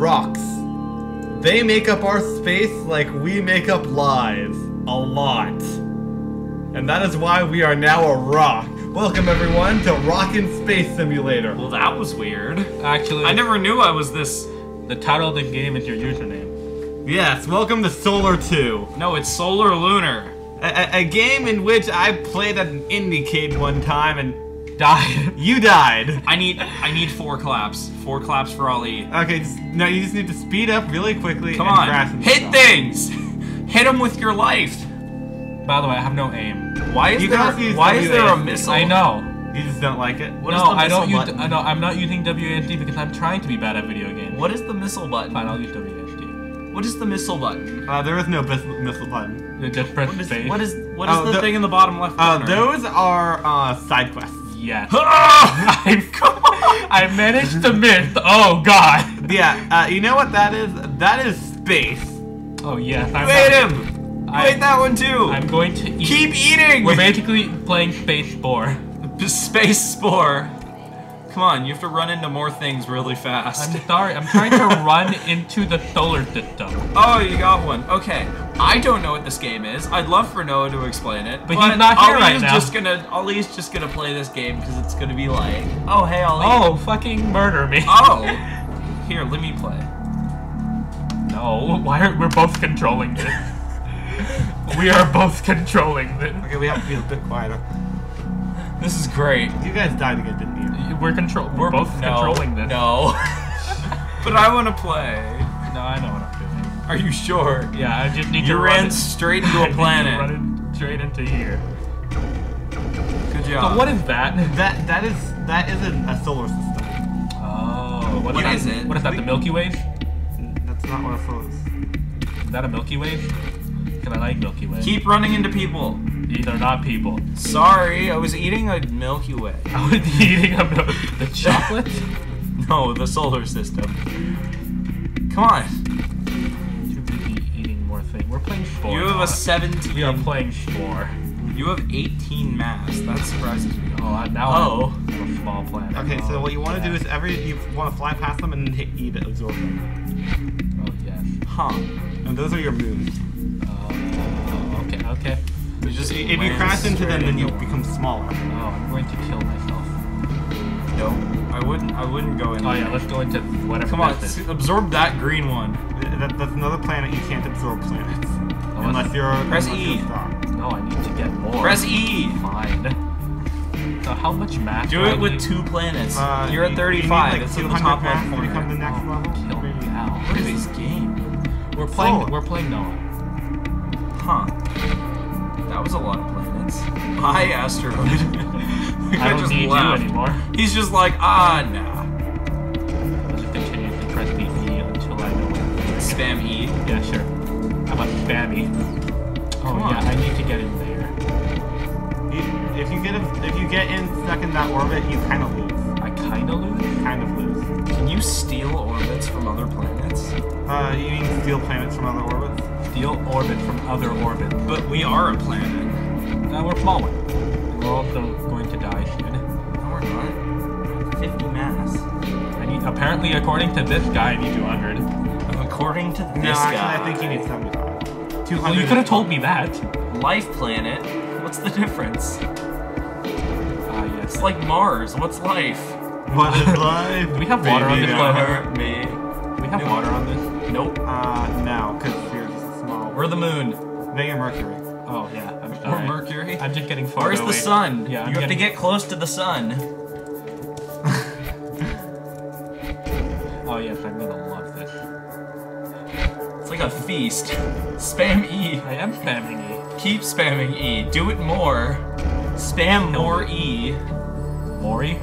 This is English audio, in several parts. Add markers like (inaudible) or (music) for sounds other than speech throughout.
rocks. They make up our space like we make up lives. A lot. And that is why we are now a rock. Welcome everyone to Rockin' Space Simulator. Well, that was weird. Actually, I never knew I was this. the title of the game is your username. Yes, welcome to Solar 2. No, it's Solar Lunar. A, a- a game in which I played at an IndieCade one time and Die. (laughs) you died. I need I need four claps. Four claps for Ali. Okay, just, no, you just need to speed up really quickly Come and on, hit stuff. things. Hit them with your life. By the way, I have no aim. Why is You there? Why is there a missile? I know. You just don't like it? What is no, the I don't use. I know I'm not using WASD because I'm trying to be bad at video games. What is the missile button? Fine, I'll use WASD. What is the missile button? Uh, there is no missile button. Just press What is space. what is what is Oh, the, the- thing in the bottom left Uh, corner? those are uh, side quests. Yes. (laughs) I, I managed to miss. Oh god. Yeah, uh, you know what that is? That is space. Oh yes. I'm not- him. I- ate that one too. I'm going to eat. Keep eating. We're basically playing Space Spore. Space Spore. Come on, you have to run into more things really fast. I'm sorry. I'm trying to (laughs) run into the solar system. Oh, you got one. Okay. I don't know what this game is. I'd love for Noah to explain it. But he's not here Ali right is now. just gonna Ali's just gonna play this game because it's gonna be like, oh hey Ali. Oh, fucking murder me. Oh. (laughs) Here, let me play. No, why are we're both controlling this? we are both controlling this. Okay, we have to be a bit quieter. This is great. You guys died again, didn't you? We're control. We're, both no, controlling this. No. (laughs) but I want to play. No, I know what I'm doing. Are you sure? Yeah, I just need You to ran run it- straight into (laughs) I a need to planet. Run it straight into here. Good job. So what is that? (laughs) That that is that isn't a solar system. Oh, what, What is is that? it? What is that? The Milky Way? That's not what a solar is. that a Milky Way? Because I like Milky Way. Keep running into people. These are not people. Sorry, I was eating a Milky Way. (laughs) I was eating a mil- the chocolate. No, the solar system. Come on. We're playing Spore. You have a 17. We are playing Spore. You have 18 mass. That surprises me. Oh, I- now Oh. I'm a small planet. Okay, so Oh, what you want to yeah. do is every you want to fly past them and hit E to absorb them. Oh yes. Huh. And those are your moves. Oh, okay, okay. Just If you crash into them, then you into become smaller. Oh, I'm going to kill myself. No, I wouldn't. I wouldn't go in. Oh yeah, let's go into whatever. Come on, is. absorb that green one. That, that's another planet you can't absorb planets. Oh, unless you're Press unless E. you're. No, I need to get more. Press E. Fine. So how much math? Do I it with need? two planets. Uh, You're you- at 35. You need, like, it's in the 200 top mass left to corner. become the next Oh, level. kill me Maybe. now. What is this game? We're playing. Solar. We're playing Noah. Huh. That was a lot of planets. Hi, asteroid. (laughs) The guy I don't just need laughed. you anymore. He's just like, ah, nah. I'll just continue to press the E until I know when. Spam E. Yeah, sure. How about spammy? Oh Come yeah, on. I need to get in there. You, if you get a, if you get in stuck in that orbit, you kind of lose. I kinda lose. Kind of lose. Can you steal orbits from other planets? Uh, you can steal planets from other orbits. Steal orbit from other orbit. But we are a planet. Uh, we're small one. We're also Apparently, according to this guy, I need 200. According to this no, actually, guy. I think you need 75. 200. Well, you could have told me that. Life planet? What's the difference? Ah, yes. It's like Mars. What's life? What is (laughs) life? We have water on Baby, this planet? hurt me. We have No. water on this? Nope. Uh, no, because you're just small. We're the moon. They are Mercury. Oh yeah, I'm We're. Mercury. I'm just getting far Where's the sun? Yeah, I'm you have to get close to the sun. I'm gonna love this. It's like a feast. Spam E. I am spamming E. Keep spamming E. Do it more. Spam more E. Mori.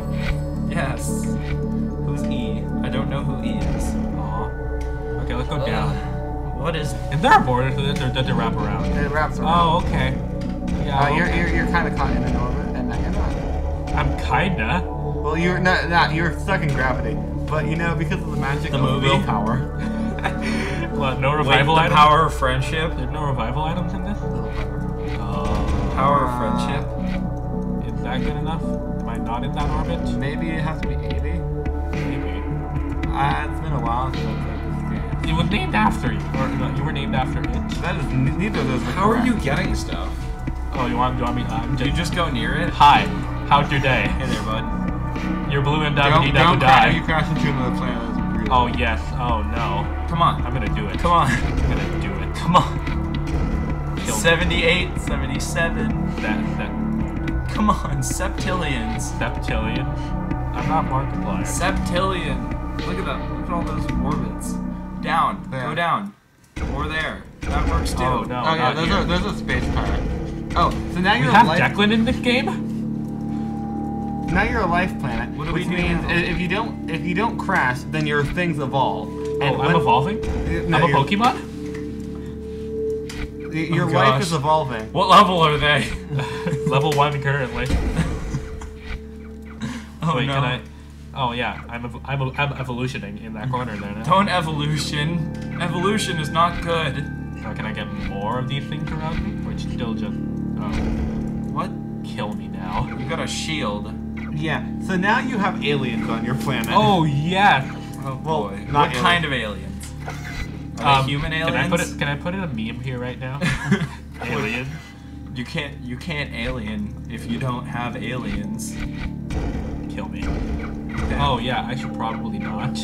Yes. Who's E? I don't know who E is. Aw. Okay, let's go down. Uh, what is? Is there a border to this, or does it wrap around? It wraps around. Oh, okay. Yeah. Uh, you're, you're, you're kind of caught in an orbit, and you're not. I'm kinda. Well, you're not, not. You're stuck in gravity. But you know, because of the magic The of movie? willpower. (laughs) What? No Wait, revival the items. power of friendship. There's no revival items in this. Oh. Power of friendship. Is that good enough? Am I not in that orbit? Maybe it has to be 80. Maybe. Uh, it's been a while since I played this game. It was named after you, or no, you were named after it. That is neither of those. Are How are you getting stuff? Oh, you want, you want me? I'm Do you just go near it? Hi, how's your day? Hey there, bud. You're blue and Don't, dabby don't dabby crash. You die. crash into another planet. Really Oh yes. Oh no. Come on. I'm gonna do it. Come on. I'm gonna do it. Come on. Kill me. 78, 77. That that Come on, septillions. septillion. I'm not Markiplier. Septillion. Look at that. Look at all those orbits. Down. There. Go down. Or there. That works too. Oh no. Oh yeah, those here. are those are space pirate. Oh, so now you're have a. Declan in this game. Now you're a life planet, What do which we do means now? if you don't if you don't crash, then your things evolve. Oh, And I'm when- evolving. Uh, no, I'm a Pokemon. Oh, your Oh, life is evolving. What level are they? (laughs) Level one currently. (laughs) Oh Wait, no. can I? Oh yeah, I'm ev- I'm, ev- I'm evolutioning in that corner there now. Don't evolution. Evolution is not good. Oh, can I get more of these things around me, Which still just oh, What? kill me now? You got a shield. Yeah. So now you have aliens on your planet. Oh yeah. Oh Well, boy. not what aliens. kind of aliens? Are Um, they human aliens? Can I put it? Can I put in a meme here right now? (laughs) Alien. You can't. You can't alien if you don't have aliens. Kill me. Okay. Oh yeah, I should probably not.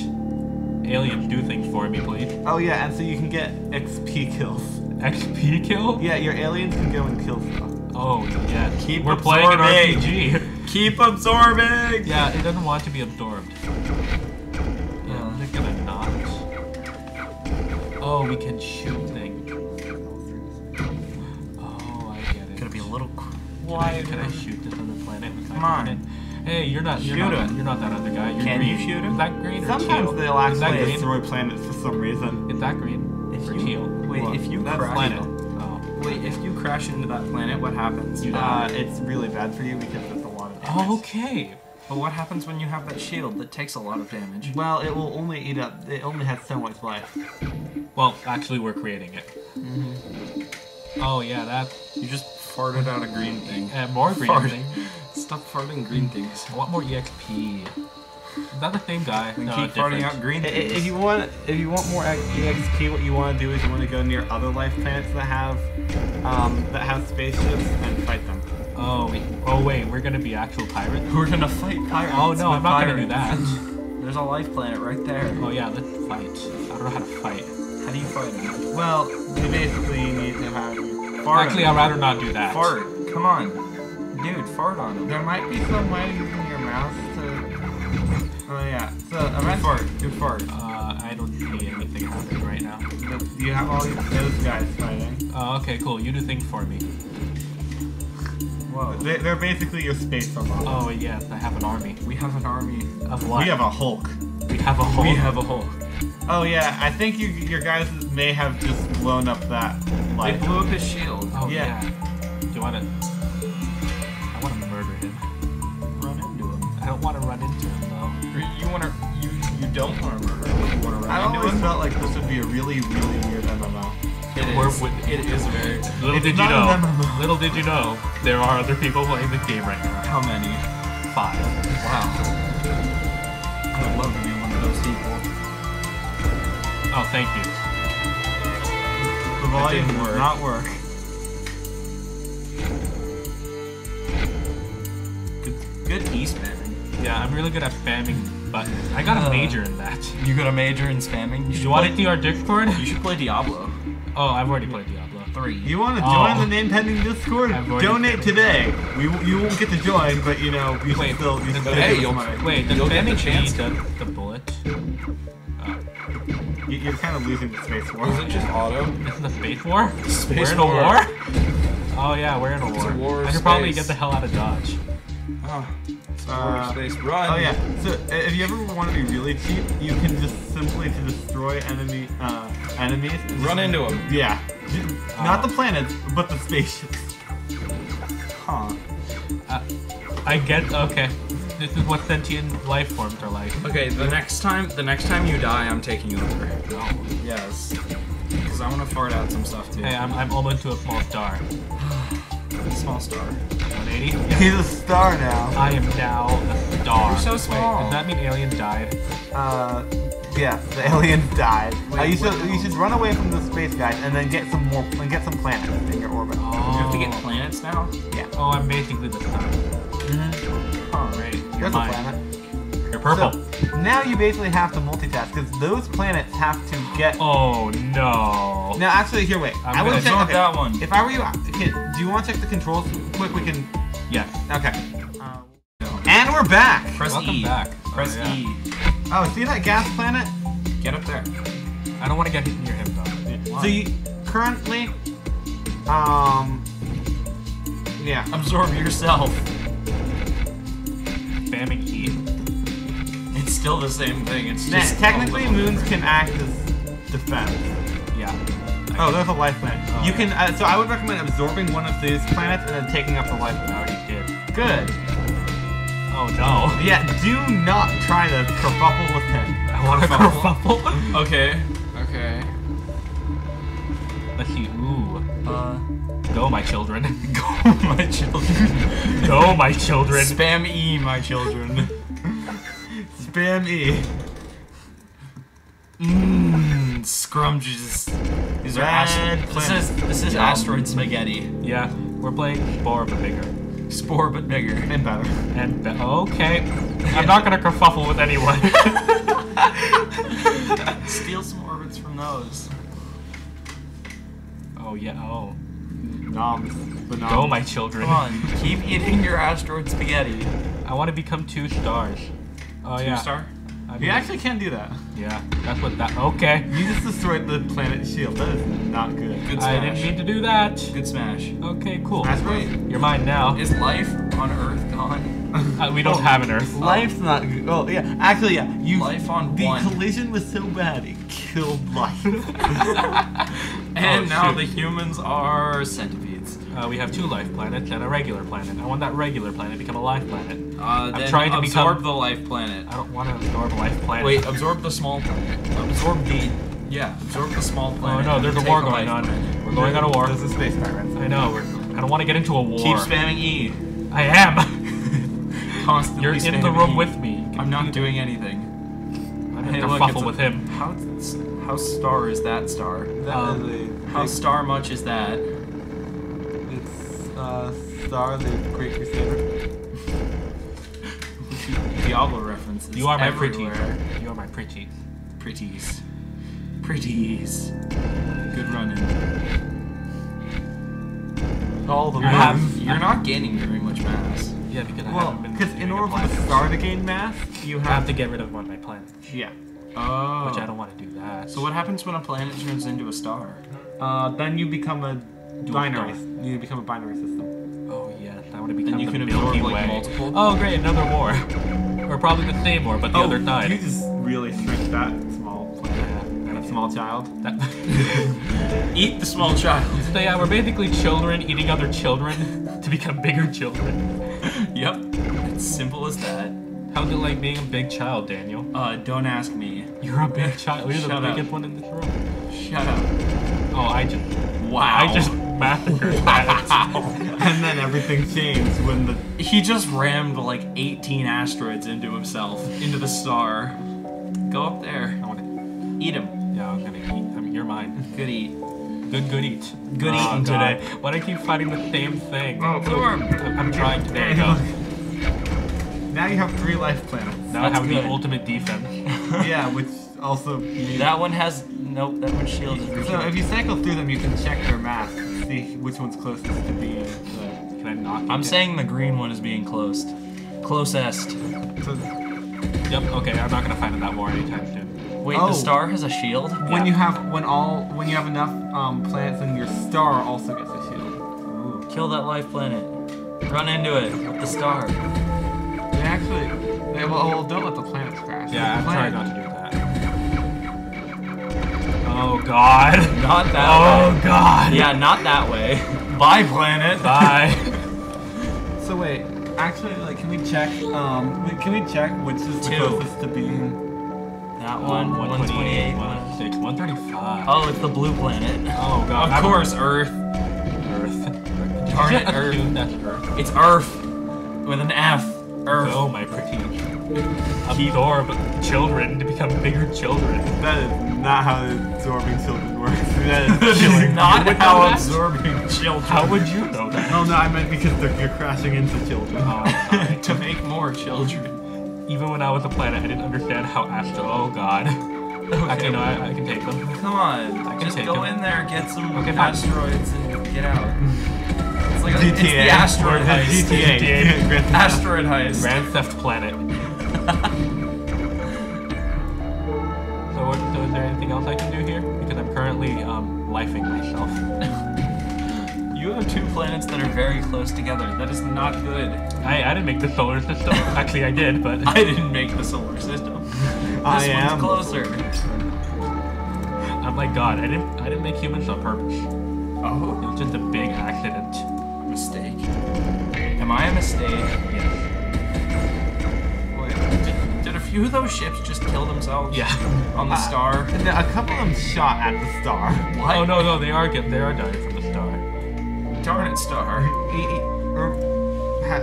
Alien, do things for me, please. Oh yeah, and so you can get XP kills. XP kill? Yeah, your aliens can go and kill stuff. Oh yeah. Keep We're playing an absorbing. RPG. (laughs) Keep absorbing. yeah, it doesn't want to be absorbed. Yeah. I'm just gonna not. Oh, we can shoot things. Oh, I get it. Gonna be a little Why can I shoot this other planet? with my Come on. planet? Hey, you're not. You're Shoot not. him. That, you're not that other guy. You're Can green. you shoot him? Is that green or Sometimes teal? they'll Is that actually green? destroy planets for some reason. Is that green If or you- teal? Wait, if you that's crash Planet. Oh. Wait, if you crash into that planet, what happens? You Uh, it's really bad for you because Okay. But what happens when you have that shield that takes a lot of damage? Well, it will only eat up. It only has so much life. Well, actually, we're creating it. Oh yeah, that. You just farted out a green thing. Uh, more green Fart. thing. (laughs) Stop farting green things. I want more exp. Is that the same guy? We No, keep farting out green I- i- things. If you want, if you want more EXP, what you want to do is you want to go near other life planets that have, um, that have spaceships and fight them. Oh wait. Oh wait, we're gonna be actual pirates. We're gonna fight pirates. Oh no, I'm not gonna do that. (laughs) There's a life planet right there. Oh yeah, let's fight. I don't know how to fight. How do you fight? Well, you basically need to have fart. Actually, I'd rather not do that. Fart. Come on. Dude, fart on them. There might be some way using your mouth to. Oh yeah. So eventually, fart. Good fart. Uh, I don't see anything happening right now. you have all those guys fighting. Oh, okay, cool. You do things for me. Whoa. They- They're basically your space robots. Oh yes, I have an army We have an army. of what? We have a Hulk. We have a whole. We have a Hulk. Oh yeah, I think you your guys may have just blown up that They blew up his shield. Oh Yeah. yeah. Do you want to? I want to murder him. Run into him. I don't want to run into him though. You wanna? You you don't wanna murder him. You wanna I run into always felt like this would be a really, really weird MMO. Is. with- It is very. Little It's did you know. Little did you know. There are other people playing the game right now. How many? Five. Wow. I would love to be one of those people. Oh, thank you. The volume didn't work. not work. Good, good e spamming. Yeah, I'm really good at spamming buttons. I got a Uh. major in that. You got a major in spamming. Do you want to play- see our Discord? You should play Diablo Oh, I've already played Diablo. three. You want to Oh. join the name pending Discord? Donate today. We you won't get to join, but you know you Wait, still you should the- still hey, you'll- money. Wait, does You'll get the spamming chance to- the, the bullet? Oh, You- You're kind of losing the space war. Is it just auto? this is a space war? Space we're in a war. war? Oh yeah, we're in a It's war. a war of I should probably get the hell out of Dodge. Oh, Uh, uh, space. Run. Oh yeah. So uh, if you ever want to be really cheap, you can just simply to destroy enemy uh, enemies. Run into them. Yeah. J- Not the planets, but the spaceships. Huh. Uh, I get okay. This is what sentient life forms are like. Okay, the next time, the next time you die, I'm taking you over. No. Yes. Because I want to fart out some stuff too. Hey, I'm, I'm almost to a small star. (sighs) small star. 180? (laughs) He's a star now. I am now a star. You're so Wait, small. does that mean Alien died? Uh, Yes, the aliens died. Wait, uh, you should you should run away from the space guys and then get some more and get some planets in your orbit. You have to get planets now? Yeah. Oh, I'm basically the sun. Huh. Great. You're There's a planet. You're purple. So, now you basically have to multitask because those planets have to get. oh no. Now, actually, here, wait. I'm I would gonna check absorb okay, that one. If I were you, okay, do you want to check the controls quick? We can. Yes. Okay. And we're back. Press Welcome E. back. Press Oh, yeah. E. Oh, see that gas planet? Get up there. I don't want to get hit near him though. So you currently, um, yeah. Absorb yourself. Spamming E. It's still the same thing. It's just technically, moons different. can act as defense. Yeah. Oh, there's a life planet. Oh, you yeah. can. Uh, so I would recommend absorbing one of these planets and then taking up the life I planet. already did. Good. Oh no. (laughs) Yeah. Do not try to kerfuffle with him. I want to (laughs) Kerfuffle? kerfuffle. Okay. Okay. Let's see. Ooh. Uh, Go, my children. (laughs) go, my children. Go, my children. Spam E, my children. Spam E. Mmm, scrumptious. These are Red asteroid. This is this is asteroid spaghetti. Yeah, we're playing Spore but bigger. Spore but bigger. And better. And be- okay, I'm not gonna kerfuffle with anyone. (laughs) Steal some orbits from those. oh yeah. Oh. Noms. The. Go, my children. Come on, keep eating your asteroid spaghetti. I want to become two stars. Oh Two yeah. star. I You actually can do that. Yeah, that's what that. Okay. You just destroyed the planet shield. That is not good. Good I smash. didn't mean to do that. Good smash. Okay, cool. That's right. You're mine now. is life on Earth gone? (laughs) Uh, we don't Oh. have an Earth. Life's not good. Oh yeah, actually yeah. You Life on the one. collision was so bad it killed life. (laughs) (laughs) And Oh, now shoot. the humans are centipedes. Uh, we have two life planets and a regular planet. I want that regular planet to become a life planet. Uh, then trying to absorb become- the life planet. I don't want to absorb a life planet. Wait, absorb the small planet. Absorb the. Yeah, absorb the small planet. Oh no, there's a Take war going on. planet. We're going on a war. There's a space pirates. I know. We're. I don't want to get into a war. Keep spamming E. I am. (laughs) Constantly You're in the room E. with me. I'm not doing anything. I'm Hey, gonna look, kerfuffle it's a- with him. How how star is that star? That Um, is How big- star much is that? It's uh, Star the Great Crusader. (laughs) Diablo references. You are my everywhere. pretty. You are my pretty. Pretties. Pretties. Good running. All the I have- moons. You're not gaining very much mass. Yeah, because I Well, haven't been. because in order for planet. the star to gain mass, you I have, have to get rid of one of my planets, Yeah. Oh. which I don't want to do that. So what happens when a planet turns into a star? Uh, then you become a Dual binary. star. You become a binary system. Oh yeah, I want to become you the can Milky absorb, like, multiple? Oh great, another war. (laughs) or probably the same war, but the other You side. just really shrink that small planet. Yeah, That small child. That- (laughs) Eat the small child. (laughs) so yeah, we're basically children eating other children to become bigger children. yep. It's simple as that. How's it like being a big child, Daniel? Uh, don't ask me. You're a big child. You're the Shut up. biggest one in this room. Shut up. Oh, I just, Wow. I just (laughs) and then everything changed when the He just rammed like 18 asteroids into himself, into the star. Go up there. I wanna, Eat him. yeah, I'm gonna eat. I mean, you're mine. Good eat. Good, good eat. Good oh, eating God. today. Why do I keep fighting the same thing? Oh, Absorb. I'm trying to. There you go. (laughs) now you have three life planets. Now I That's have good. the ultimate defense. (laughs) yeah, which also means That one has nope. That one shield is So if you cycle through them, you can check their mass, see which one's closest to being the. Can I knock? I'm it? saying the green one is being closed. Closest. So Yep. Okay, I'm not gonna find in that war anytime soon. Wait, Oh. the star has a shield. when Yeah. you have when all when you have enough um, planets, then your star also gets a shield. Ooh. Kill that life planet. Run into it with the star. They actually, they, well, well, don't let the planets crash. Yeah, I'm trying not to do that. Oh God. (laughs) Not that Oh way. God. Yeah, not that way. (laughs) Bye, planet. Bye. (laughs) So wait, actually, like, can we check? Um, can we check which is the Two. closest to being? That one. 128. 106, 135. Oh, it's the blue planet. Oh God. Of course, Earth. Earth. Darn it, Earth. that's Earth? It's Earth with an F. Earth. Oh, my pretty. Absorb children to become bigger children. That is not how absorbing children works. (laughs) That is This not You how absorbing children. How would you know that? No, no, I meant because they're, you're crashing into children. Oh, sorry. (laughs) to make more children. Even when I was a planet, I didn't understand how astro. Oh God. (laughs) Actually, no, I, I can take them. Come on, I can just take go him. in there, get some Okay, asteroids, and get out. Like a, it's the asteroid Or heist. GTA. GTA. (laughs) Grand Theft Asteroid heist. Grand Theft Planet. (laughs) so, what- so is there anything else I can do here? Because I'm currently um, lifing myself. (laughs) You have two planets that are very close together. That is not good. I, I didn't make the solar system. Actually, I did, but I didn't make the solar system. This I one's am. closer. I'm like God. I didn't I didn't make humans on purpose. Oh, It was just a big accident. Mistake. Am I a mistake? Wait, did, did a few of those ships just kill themselves? Yeah. On the Uh, star? A couple of them shot at the star. What? Oh no no they are they are dying from the star. Darn it, star. Er, ha-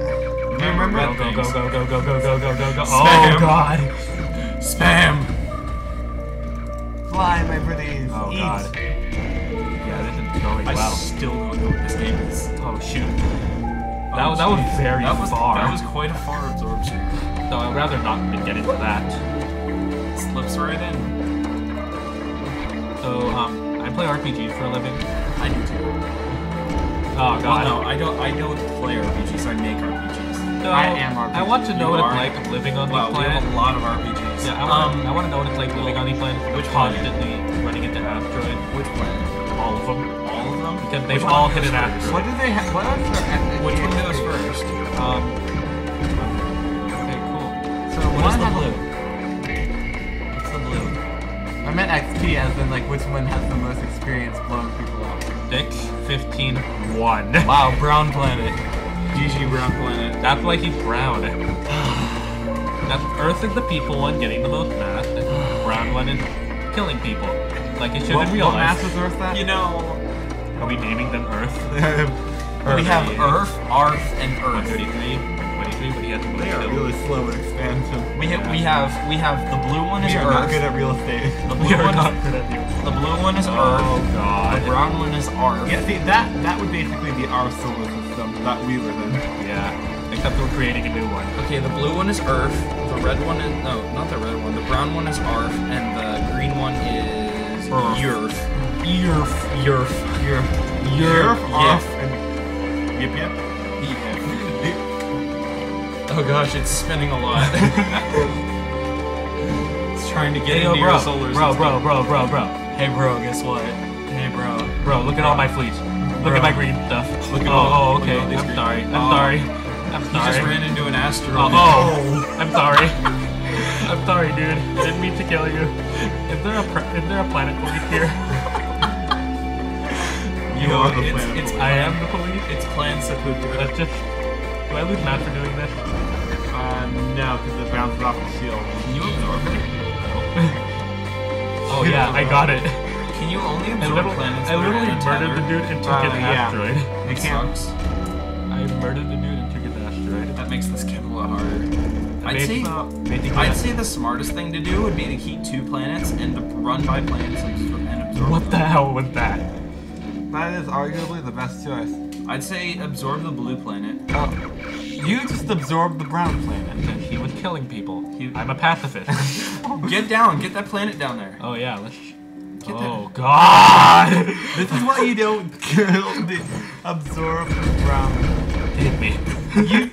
Do you remember? Go go go go go go go go go go go. Oh God. Spam! Fly, my pretties. Oh Eat. God. Yeah, going I well. still don't know what this game is. Oh shoot. Oh, That, that was very that was, far. That was quite a far absorption. So I'd rather not get into that. Slips right in. So um, I play RPGs for a living. I do too. Oh Well, God. no, I don't. I don't play RPGs. I make RPGs. So, I am I want to know You what are? it's like living on Wow, these we have a lot of RPGs. Yeah, I want, um, I want to know what it's like living on these planets. which planet? constantly running into asteroids. which planet? All of them. All of them? Because they've all hit an first? What do they have? What are their Which one goes first? Um. Okay, cool. So What one is the blue? What's the blue? I meant XP as in like which one has the most experience blowing people up. 6, 15, 1. Wow, (laughs) brown planet. GG brown planet. That's why he's brown. That's Earth is the people one getting the most mass, and brown one is killing people. Like it should What, in real what life. mass was Earth at? You know, Are we naming them Earth? (laughs) we have Earth. Earth, Arth, and Earth. 133, 23, but he has they are really slow expansion. We have, we have we have the blue one is We are not good at real estate. The blue one, not good at the blue one is oh, Earth. Oh god. The brown one is Arth. Yeah, see that that would basically be our solar system that we live in. Yeah. Except we're creating a new one. Okay, the blue one is Earth. The red one is no, not the red one. The brown one is Arth, and the green one is Earth. Yerf. Earth. Yerf. You're off and yip yip. Oh gosh, it's spinning a lot. (laughs) it's trying to get Hey, yo, into bro. your solar Bro, bro, bro, bro, bro. Hey, bro, guess what? Hey, bro. Bro, look at all my fleets. Look at my green stuff. Look at oh, all- oh, okay. all I'm green- sorry. I'm Oh. sorry. I'm You sorry. just ran into an asteroid. Oh, oh, (laughs) I'm sorry. (laughs) I'm sorry, dude. I didn't mean to kill you. Is there a is there a planet police here? You are the it's, planet it's. I am the police. It's Plan Sepultura. Let's just. Do I lose math for doing this? Uh, no, because it bounces off the shield. Can you absorb it? Oh yeah, I got it. Can you only I absorb literally, planets I that are literally in a murdered the tether? dude and took Uh, an yeah. asteroid. It sucks. I murdered the dude and took an asteroid. That makes this game a lot harder. I'd Basically- say, basically, I'd say the smartest thing to do would be to keep two planets and to run by planets and absorb What the hell was that? That is arguably the best choice. I'd say absorb the blue planet. Oh, you just absorbed the brown planet. Because he was killing people. He- I'm a pacifist. (laughs) Get down, get that planet down there. oh yeah, let's. Get Oh god! (laughs) This is why you don't kill the absorb the brown. Hit me. You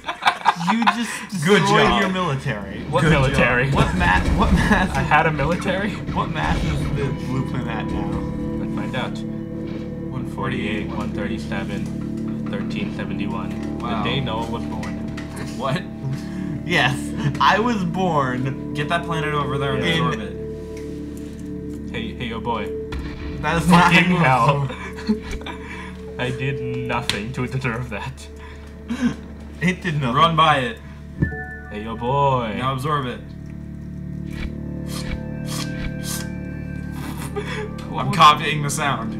you just (laughs) Good destroyed job. your military. What Good military? What mass? What mass? I had a military? what mass is the blue planet now? Let's find out. 148, 137, 1371. Wow. The day Noah was born. (laughs) What? Yes, I was born. Get that planet over there and In- absorb it. Hey, hey, yo, boy. That is not hell. (laughs) I did nothing to deserve that. It did not. Run by it. Hey, yo, boy. Now absorb it. (laughs) I'm copying the sound.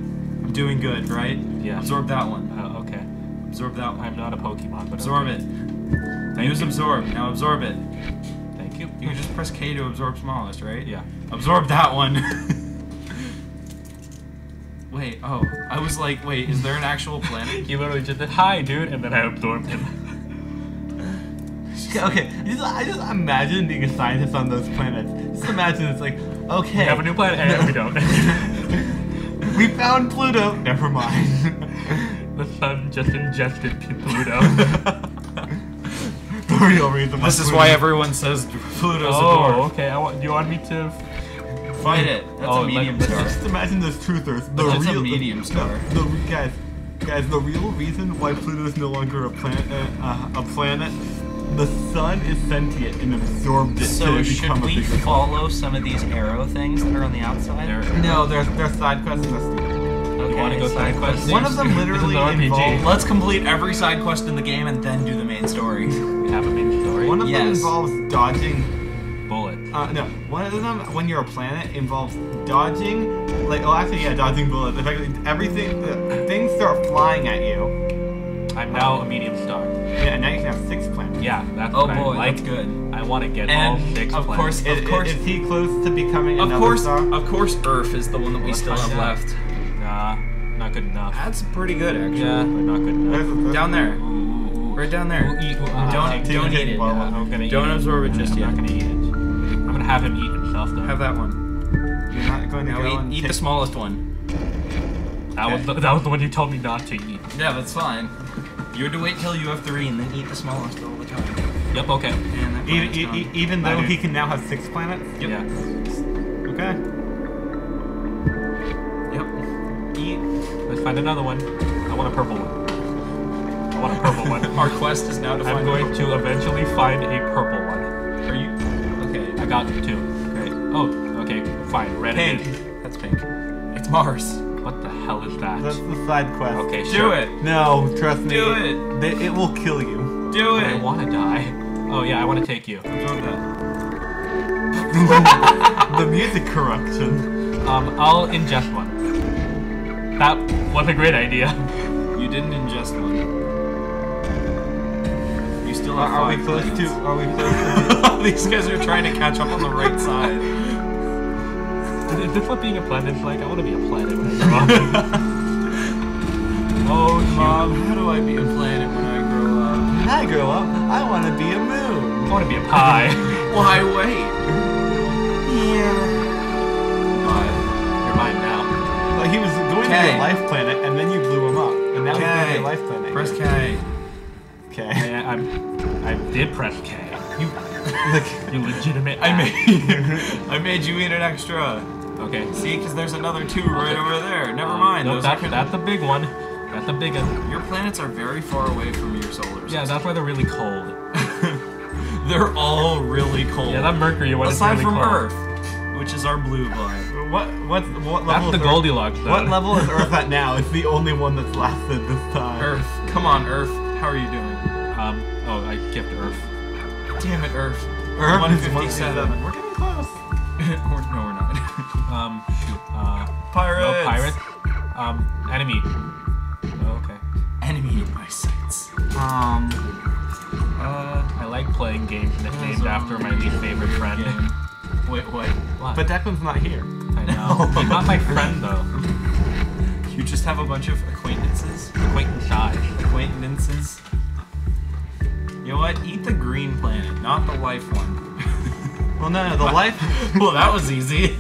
Doing good, right? Yeah. Absorb that one. Uh, okay. Absorb that one. I'm not a Pokemon, but Absorb okay. it. Thank Use you. absorb. Now absorb it. Thank you. You can just press K to absorb smallest, right? Yeah. Absorb that one. (laughs) wait, oh. I was like, wait, is there an actual planet? (laughs) You literally just did hi, dude, and then I absorbed him. (laughs) Okay, I just, I just imagine being a scientist on those planets. Just imagine it's like, okay. We have a new planet, and we don't. We found Pluto. Never mind. (laughs) the sun just ingested Pluto. the real reason. this is Pluto- why everyone says Pluto's a oh, dwarf. okay. I want. Do you want me to? Fight it. That's Oh, a medium like- star. Just imagine those truthers. The That's a real, medium star. The, the guys, guys, the real reason why Pluto is no longer a planet, uh, a planet, the sun is sentient and absorbed it So to should become a we bigger follow some of these arrow things that are on the outside? There. No, there's there's side quests. Okay, You want to go side quest? One of them (laughs) literally involves- Let's complete every side quest in the game and then do the main story. (laughs) We have a main story. One of them involves dodging. bullet. Uh, no, one of them when you're a planet involves dodging. Like, oh, actually, yeah, dodging bullets. Effectively, everything, uh, things start flying at you. I'm now a medium star. Yeah, and now you can have six planets. Yeah, that's Oh what boy, I like. that's good. I want to get And, all six of planets. course- Is, Of course- is he close to becoming Of another course, star? of course, Earth is the one that we Let's still have out. left. Nah, not good enough. That's pretty good, actually. Yeah, but not good enough. There's- there's- Down there, Ooh, right down there. Ooh, eat, ooh, ah, Don't- take- don't take eat it. Yeah, Yeah, I'm gonna Don't eat absorb it just I'm yet. not gonna eat it. I'm gonna have him eat himself though. Have that one. You're not going to Now go eat, and eat the smallest one. that was the, that was the one you told me not to eat. Yeah, that's fine. You had to wait till you have three and then eat the smallest all the time. Yep. Okay. And Even, e- e- even though he can now have six planets. Yep. Yeah. Okay. Yep. Eat. Let's find another one. I want a purple one. I want a purple one. (laughs) Our quest is now to find I'm going to eventually find a purple one. Are you? Okay. I got two. Great. Oh, okay. Fine. Red Pink. it is. That's pink. It's Mars. What the hell is that? That's the side quest. Okay, Do sure. it. No, trust me. Do it. They, it will kill you. Do it! I want to die. Oh yeah, I want to take you. Absorb that. the music corruption. Um, I'll ingest one. That was a great idea. You didn't ingest one. You still Are, have are we close to? Are we close to? These guys are trying to catch up on the right side. Is this what being a planet planet's like? I want to be a planet when I grow up. (laughs) Oh, mom, how do I be a planet when I grow up? When I grow up, I want to be a moon. I want to be a pie. (laughs) Why wait? Yeah. Why? You're mine now. Like he was going to be a life planet, and then you blew him up, and now he's going to be a life planet. Press K. Okay. Yeah, I'm. I did press K. You. (laughs) Like. You legitimate. I made I made you eat an extra. Okay. See, because there's another two right over there. Never mind. No, Those that's, the big one. That's the big one. Your planets are very far away from your solar system. Yeah, that's why they're really cold. (laughs) They're all really cold. Yeah, that Mercury one is Aside really from cold. Earth, which is our blue one. What? What? What level That's the is Goldilocks Earth? zone. What level is Earth at now? It's the only one that's lasted this time. Earth. Come on, Earth. How are you doing? Um. Oh, I skipped Earth. Damn it, Earth. Earth is 157. Pirates. No pirates. Um. Enemy. Oh, okay. Enemy in my sights. Um. Uh, I like playing games nicknamed after my least favorite friend. game. Wait, what? What? But Declan's not here. I know. He's not my friend though. You just have a bunch of acquaintances? Acquaintance size. Acquaintances? You know what? Eat the green planet, not the life one. (laughs) Well, no, no. The life. well, that was easy.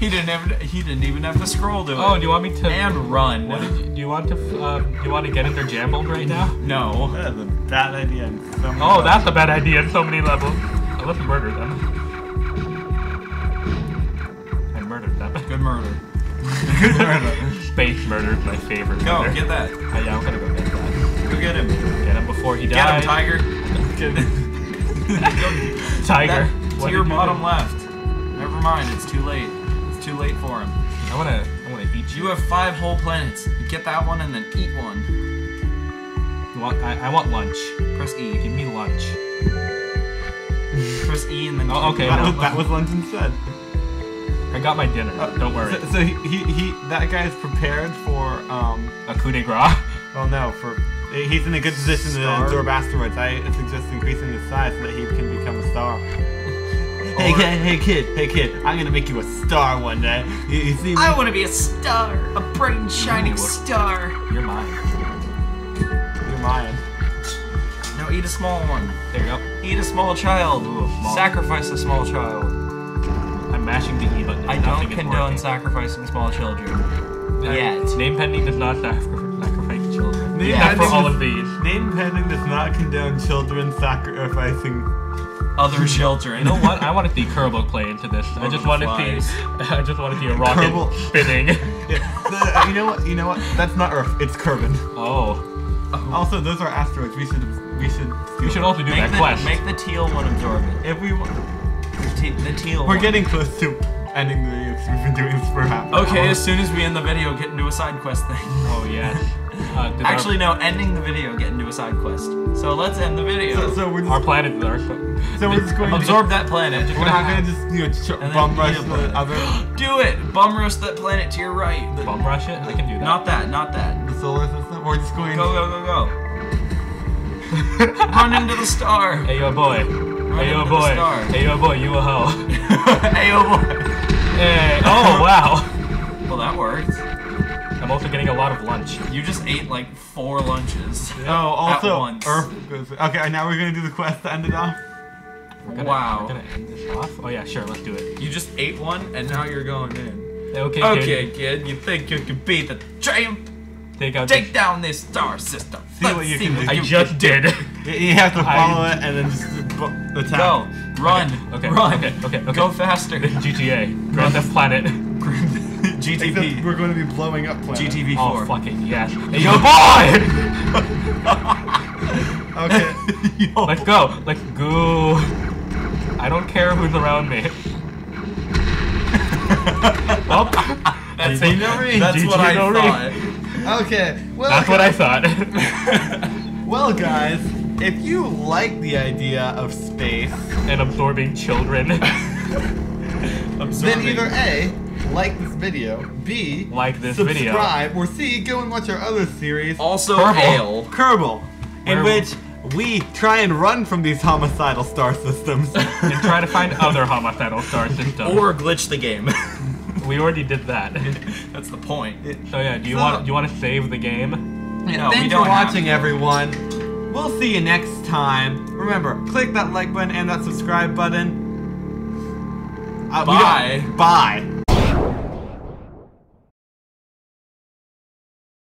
He didn't have. He didn't even have to scroll to it. Oh, do you want me to? and run? What did you, do you want to? Um, do you want to get into Jambled right now? No. That is a bad idea. in so many Oh, ways. that's a bad idea in so many levels. Oh, let's murder them. I murdered them. Good murder. Good murder. Space murder is my favorite. Go murder. get that. Uh, yeah, I'm gonna go get that. Go get him. Get him before he dies. Get dies. him, tiger. (laughs) Tiger. That- to your you bottom do? left. Never mind. It's too late. Too late for him. I wanna, I wanna eat you. You have five whole planets. You get that one and then eat one. You want, I, I want lunch. Press E. Give me lunch. Press E and then. Oh, okay. That no. was, that was lunch instead. I got my dinner. Uh, Don't worry. So, so he, he, he, that guy is prepared for, um, A coup de grace. (laughs) oh no, for, He's in a good position to absorb asteroids. I suggest increasing his size so that he can become a star. Hey kid, hey kid, hey kid! I'm gonna make you a star one day. You, you see me? I want to be a star, a bright and shining Ooh. star. You're mine. You're mine. Now eat a small one. There you go. Eat a small child. Ooh, small. Sacrifice a small child. I'm mashing the E button. I don't condone sacrificing small children. Yet. Name pending does not sacri- sacrifice children. Name Except for all of these. Name pending does not condone children sacrificing. Other (laughs) children. You know what? I wanted see Kerbal play into this. I just wanted Flies. see. (laughs) I just wanted the rocket Kerbal. spinning. (laughs) Yeah, the- you know what? You know what? That's not Earth. It's Kerbin. Oh. oh. Also, those are asteroids. We should. We should. We should also do make that the, quest. Make the teal one absorb it. If we. wa- The, te- the teal We're one. getting close to ending the video 'cause we've been doing this for half. an Okay, hour. as soon as we end the video, get into a side quest thing. Oh yeah. Uh, Actually, our, no, ending the video, get into a side quest. So let's end the video. So, so we're just. our planet is Earth. so we're just going Absorb that planet. to. We're not gonna just you know ch- bum rush the other (gasps) Do it! Bum roast that planet to your right. The- Bum rush it? I can do that. Not that, not that. the solar system. We're just going. Go, go, go, go. (laughs) Run into the star. Hey yo boy. Hey yo boy. Hey yo boy, you a hoe. (laughs) hey, oh boy. hey. Oh (laughs) wow. Well, that worked. I'm also getting a lot of lunch. You just ate like four lunches. Oh, also once. Earth. Goes, okay, now we're gonna do the quest to end it off. We're gonna, Wow. We're gonna end this off. Oh yeah, sure. Let's do it. You just ate one and now you're going in. Okay. Okay, Kid. kid, you think you can beat the champ? Take out. Take down this star system. See what you can do. I just did. (laughs) You, you have to I- follow it and then just attack. Go, run, Okay, run, okay, okay, okay. go faster. GTA. (laughs) Grand Theft Planet. Except GTP, we're going to be blowing up planet. GTV Oh four. fucking yes. (laughs) Hey yo boy. (laughs) Okay. (laughs) Yo. Let's go. Let's go. I don't care who's around me. oh, That's, GG no that's what I no thought. okay. Well, that's what I thought. Well, guys, if you like the idea of space, and absorbing children. then Absorbing. either A, like this video, B, Like this video. subscribe, or C, go and watch our other series, Also, Kerbal. hail. Kerbal, in which we try and run from these homicidal star systems. (laughs) and try to find other homicidal star systems. Or glitch the game. (laughs) we already did that. That's the point. So yeah, do you So- want do you want to save the game? No, we Thanks for watching, everyone. We'll see you next time. Remember, click that like button and that subscribe button. Uh, Bye. Bye.